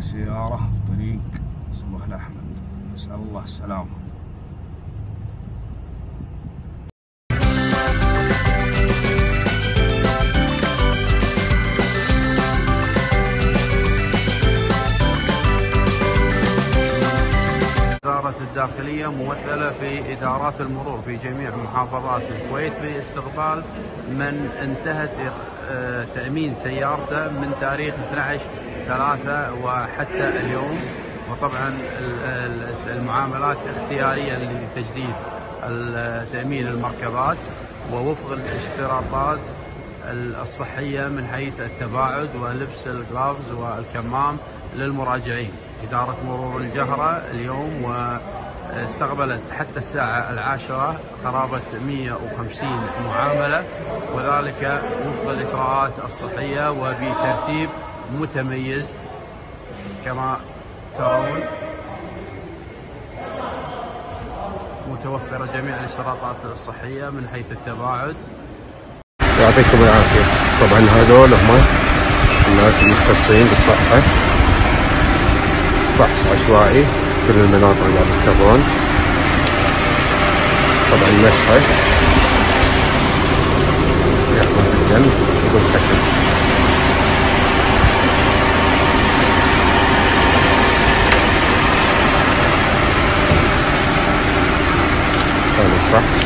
سيارة طريق صباح الأحمد. نسأل الله السلامة. وزارة الداخلية ممثلة في إدارات المرور في جميع محافظات الكويت باستقبال من انتهت آه، تأمين سيارته من تاريخ 12 3 وحتى اليوم. وطبعا ال- ال- المعاملات اختيارية لتجديد تأمين المركبات ووفق الاشتراطات الصحية من حيث التباعد ولبس الجلافز والكمام. للمراجعين. إدارة مرور الجهرة اليوم واستقبلت حتى الساعة العاشرة قرابة 150 معاملة وذلك وفق الإجراءات الصحية وبترتيب متميز كما ترون. متوفرة جميع الاشتراطات الصحية من حيث التباعد. يعطيكم العافية. طبعا هذول هم الناس المختصين بالصحة. فحص عشوائي كل المناطق اللي قاعد تشوفون طبعا مسحة ياخذ بالجنب بدون حكم الفحص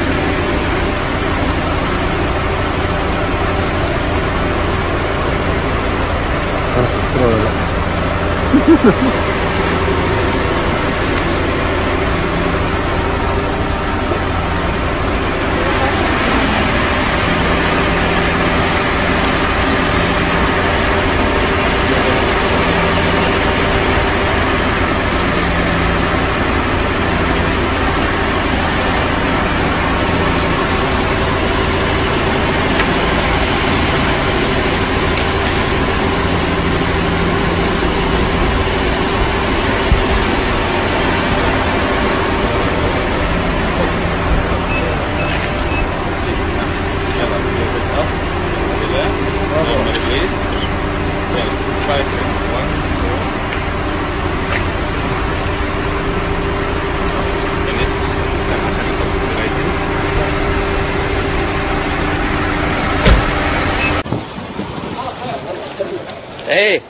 عرفت ولا لا؟ إيه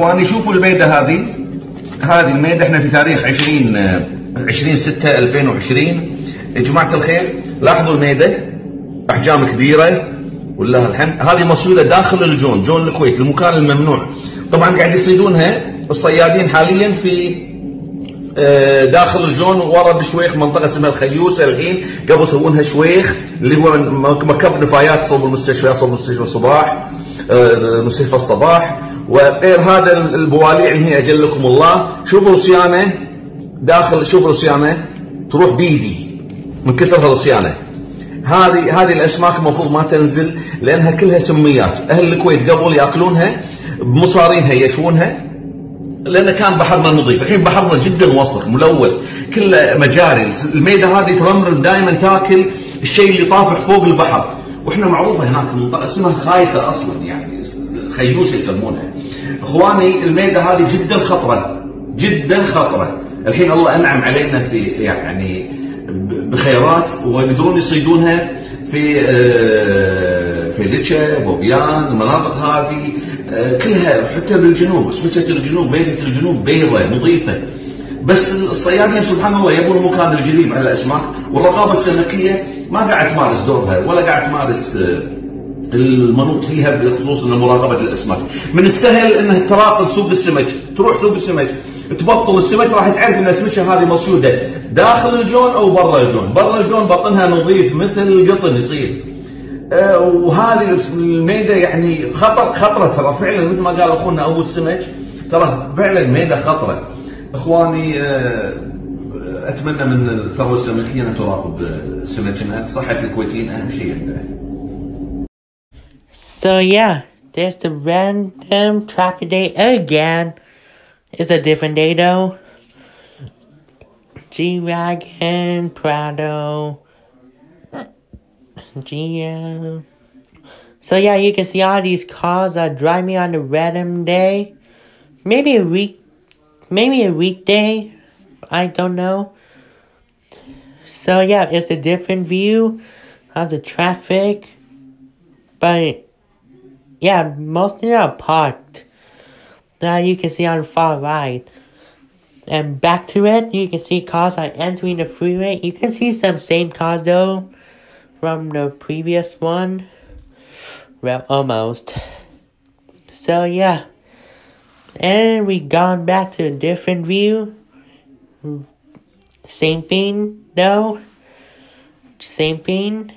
اخواني شوفوا الميدة هذه. هذه الميدة إحنا في تاريخ 20 آه، 20 6 2020 يا جماعة الخير لاحظوا الميدة؟ أحجام كبيرة ولله الحمد. هذه مصودة داخل الجون جون الكويت المكان الممنوع. طبعا قاعد يصيدونها الصيادين حاليا في آه، داخل الجون ورا بشويخ منطقة اسمها الخيوسه الحين. قبل يسوونها شويخ اللي هو مكب نفايات صوب المستشفيات صوب مستشفى الصباح آه، مستشفى الصباح. وغير هذا البواليع هنا أجلكم الله. شوفوا الصيانه داخل شوفوا الصيانه تروح بيدي. من كثر الصيانه هذه هذه الأسماك المفروض ما تنزل لأنها كلها سميات. أهل الكويت قبل يأكلونها بمصارينها يشونها لأن كان بحرنا نظيف. الحين بحرنا جدا وسخ ملوث. كله مجاري. الميدة هذه ترمرم دائما تاكل الشيء اللي طافح فوق البحر. وإحنا معروفة هناك اسمها خايسة أصلا يعني خيوسة يسمونها. إخواني الميده هذه جدا خطرة جدا خطرة. الحين الله أنعم علينا في يعني بخيرات ويقدرون يصيدونها في آه، في لتشا بوبيان المناطق هذه آه، كلها حتى بالجنوب اسمتة الجنوب ميدة الجنوب بيضة نظيفة. بس الصيادين سبحان الله يبون المكان الجديد على الاسماك والرقابة السمكية ما قاعد تمارس دورها ولا قاعد تمارس آه، المنوط فيها بخصوص مراقبة الاسماك من السهل إنه تراقب سوق السمك تروح سوق السمك تبطل السمك راح تعرف إن السمكه هذه مصيوده داخل الجون أو برا الجون؟ برا الجون بطنها نظيف مثل القطن يصير. آه، وهذه الميدة يعني خطر خطرة ترى. فعلا مثل ما قال أخونا أبو السمك ترى فعلا ميدة خطرة. إخواني آه، أتمنى من الثروة السمكية أن تراقب آه، سمكنا. صحة الكويتيين أهم شيء عندنا. So yeah, there's the random traffic day again. It's a different day though. G-Wagon, Prado, GM. So yeah, you can see all these cars are driving on the random day. Maybe a week, maybe a weekday. I don't know. So yeah, it's a different view of the traffic. But yeah, mostly are parked. Now you can see on the far right. And back to it, you can see cars are entering the freeway. You can see some same cars though from the previous one. Well, almost. So yeah. And we gone back to a different view. Same thing though. Same thing.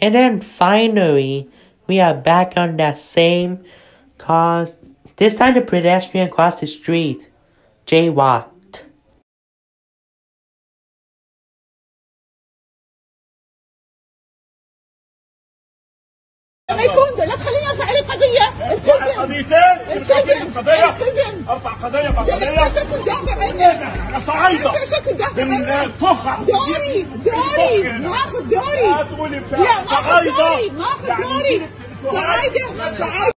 And then finally, we are back on that same cause. This time the pedestrian crossed the street. Jaywalked. ما يكون لا تخليني أرفع عليه قضيه ارفع قضيتين. الكذب قضية. الكذب ارفع قضية قضية. شكل دافع منك صعيدة. شكل دافع منك فخر دوري دوري ماخذ دوري لا تقولي بتاع صعيدة. ماخذ دوري يعني صعيدة. صعيدة.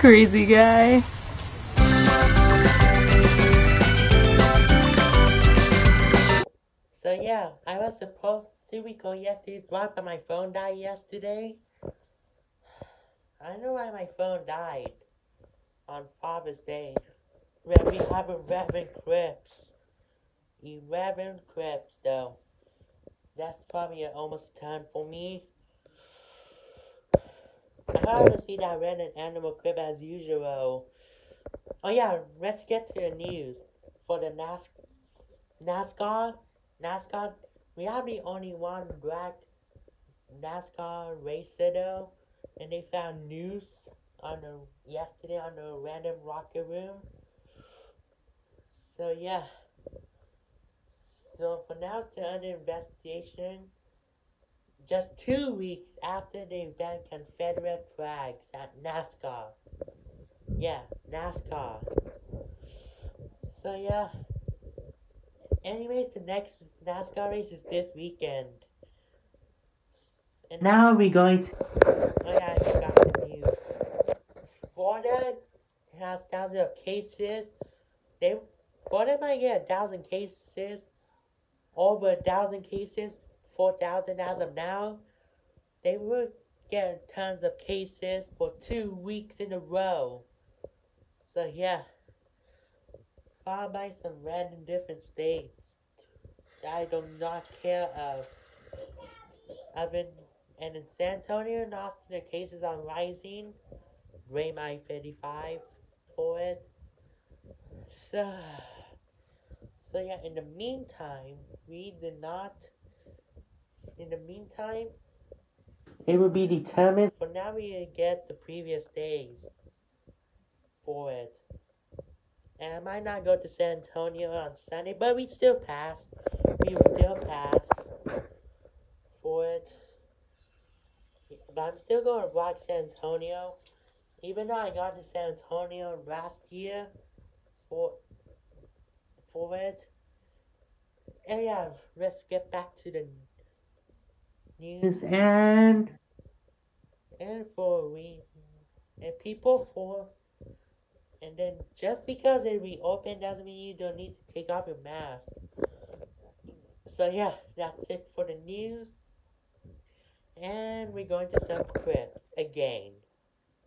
Crazy guy. So yeah, I was supposed to record yesterday's vlog, but my phone died yesterday. I don't know why my phone died on Father's Day. When we have 11 clips. 11 clips though. That's probably almost a for me. I want to see that random animal clip as usual. Oh yeah, let's get to the news. For the NAS- NASCAR, NASCAR, we have the only one black NASCAR racer though, and they found news on the yesterday on the random rocket room. So yeah. So for now, it's under investigation. Just two weeks after they banned Confederate flags at NASCAR. Yeah, NASCAR. So yeah. Anyways, the next NASCAR race is this weekend. And now we're going to. Oh yeah, I forgot the news. Florida has thousands of cases. They Florida might get a thousand cases, over a thousand cases, four thousand as of now. They were getting tons of cases for two weeks in a row. So yeah followed by some random different states that I do not care of. I've and in San Antonio and Austin, the cases are rising. Rate my 55 for it. So, so yeah, in the meantime, we did not, in the meantime, it will be determined. For now, we get the previous days for it. And I might not go to San Antonio on Sunday, but we still pass. We will still pass for it. But I'm still going to rock San Antonio. Even though I got to San Antonio last year for for it. And yeah, let's get back to the news and and for we and people for and then just because it reopened doesn't mean you don't need to take off your mask. So yeah, that's it for the news. And we're going to some clips again.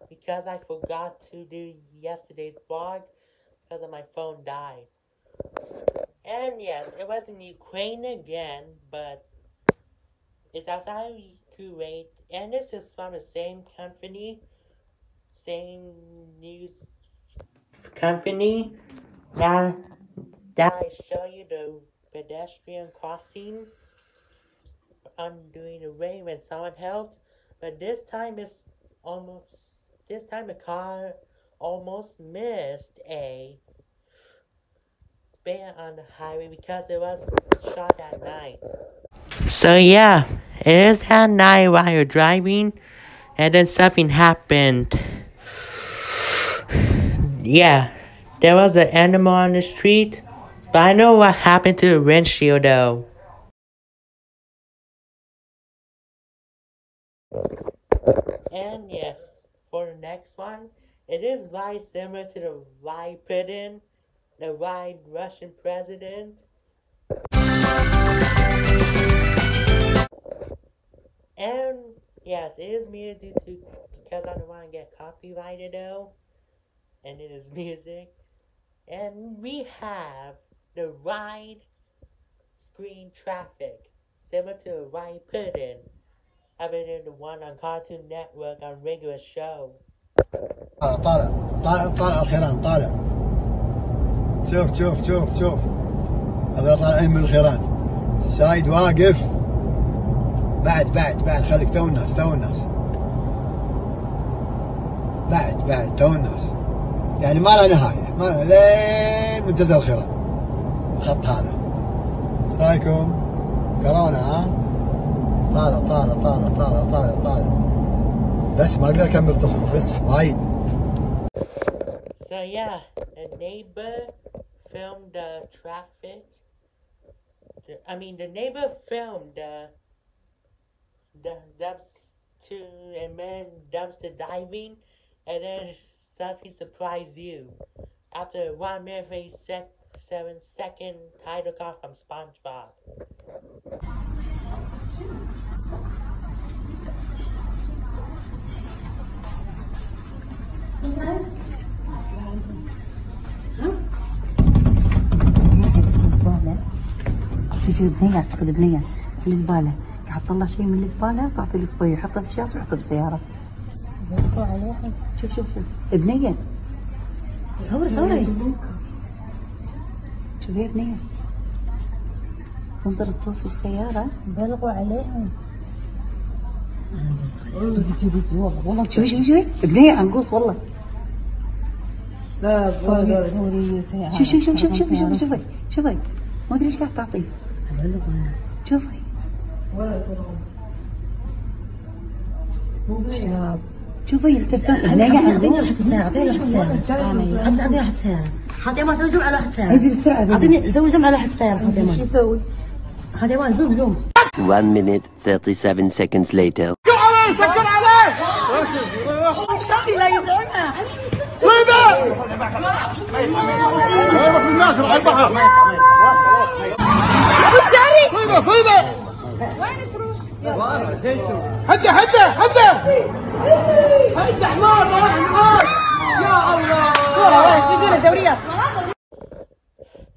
Because I forgot to do yesterday's vlog because my phone died. And yes, it was in Ukraine again, but it's outside of Kuwait. And this is from the same company, same news company that I show you the pedestrian crossing I'm doing the rain when someone helped. But this time it's almost, this time the car almost missed a bear on the highway because it was shot at night. So yeah, is that night while you're driving and then something happened. Yeah, there was an animal on the street, but I know what happened to the windshield though. And yes, for the next one, it is very similar to the wide Putin, the ride Russian president. And yes, it is muted due to because I don't want to get copyrighted though. And it is music. And we have the wide screen traffic, similar to a wide Putin, other than the one on Cartoon Network on regular show. طالع طالع طالع الخيران طالع شوف شوف شوف شوف هذا طالعين من الخيران سايد واقف بعد بعد بعد. خليك تو الناس تو الناس بعد بعد. تو الناس يعني ما له نهاية. ما لين منتزه الخيران الخط هذا. رأيكم؟ كورونا ها؟ طالع طالع طالع طالع طالع طالع. بس ما أقدر أكمل تصوير بس وايد. So yeah, the neighbor filmed the traffic. The- I mean, the neighbor filmed the the dumps to and man dumpster diving, and then something surprised you after one minute thirty sec seven second title call from SpongeBob. الزبالة في شيء بنية أعتقد بنية في الزبالة قاعد تطلع شيء من الزبالة وتعطي الصبي يحطه في شاص ويحطه بالسيارة شوف شوف شوف. بنية. صوري صوري. شوف هي بنية. تنطر تطوف في السيارة. بلغوا عليهم. شوفي شوفي شوفي بنية عنقوس والله. لا صوري صوري. شوف شوف شوف شوف شوف شوف شوفي شوفي. ما أدري إيش قاعد تعطيه شوفي. ولا ترغب. شوفي يلتفت يعني علي أعطيني واحد ساعة أعطيني واحد ساعة. أعطيني واحد ساعة. خاتمه زوم على واحد ساعة. عايزين بسرعة أعطيني زوم على واحد ساعة شو يسوي؟ خاتمه زوم زوم. 1 minute 37 seconds later. سكر عليه سكر عليه شوفي لا يدعمها سيدة ما يروح بالناس وين تروح؟ هده هده هده هده حمار حمار يا الله سيدنا دوريات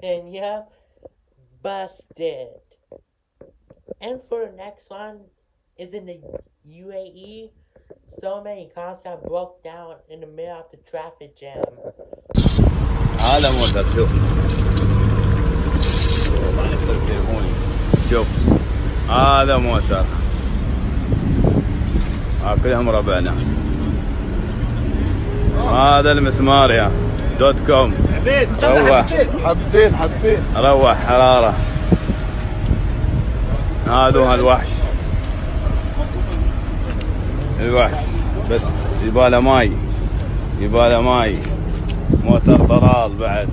And yep, busted. And for the next one is in the UAE. So many cars got broke down in the middle of the traffic jam. هذا موتر شوف شوف هذا موتر ها كلهم ربعنا. هذا المسمار يا دوت كوم. روح. حبتين حبتين روح حرارة. هذا الوحش. الوحش. بس يباله ماي. يباله ماي. موتر ضرال بعد.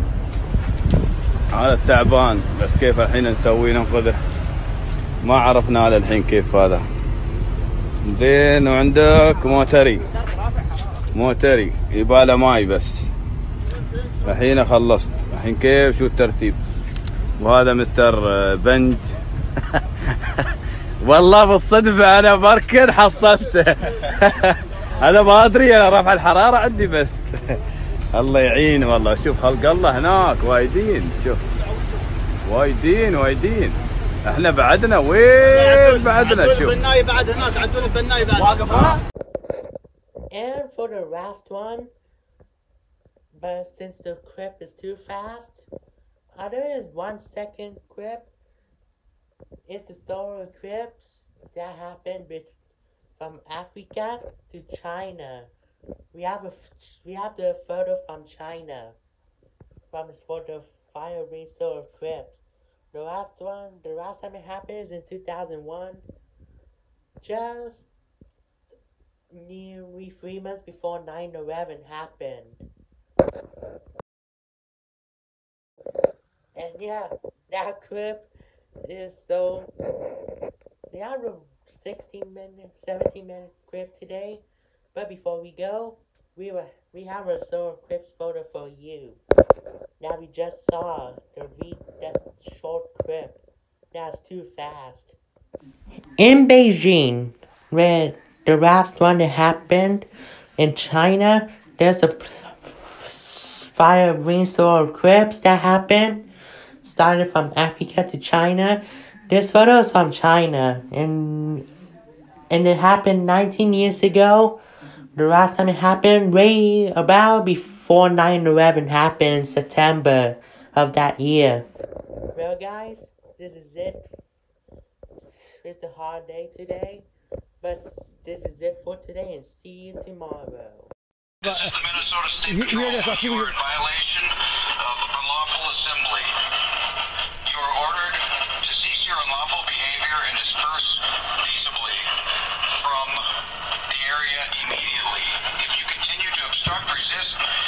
هذا التعبان بس كيف الحين نسوي ننقذه؟ ما عرفنا على الحين كيف هذا. زين وعندك موتري. موتري يباله ماي بس. الحين خلصت. الحين كيف؟ شو الترتيب؟ وهذا مستر آه، بنج. والله بالصدفة أنا بركن حصلته. أنا ما أدري أنا رفع الحرارة عندي بس. الله يعين والله. شوف خلق الله هناك وايدين. شوف. وايدين وايدين. احنا بعدنا وين بعدنا شوف البنايه بعد هناك عدول البنايه بعد واقف And for the last one, but since the clip is too fast, uh, there is one second clip. It's the solar eclipse that happened with, from Africa to China. We have a f- we have the photo from China, from for the fire ring solar eclipse. The last one, the last time it happened is in two thousand one. Just nearly three months before 9-11 happened. And yeah, that clip is so... We have a 16 minute, 17 minute clip today. But before we go, we were we have a solar eclipse photo for you. Now we just saw the read that short clip. That's too fast. In Beijing, where the last one that happened in China, there's a fire ring solar eclipse that happened. Started from Africa to China. This photo is from China, and and it happened 19 years ago. The last time it happened, way about before 9-11 happened in September of that year. Well, guys, this is it. It's a hard day today, but this is it for today, and see you tomorrow. The Minnesota State you, Patrol, you are in violation of unlawful assembly. You are ordered to cease your unlawful behavior and disperse peaceably from the area immediately. Stop resisting.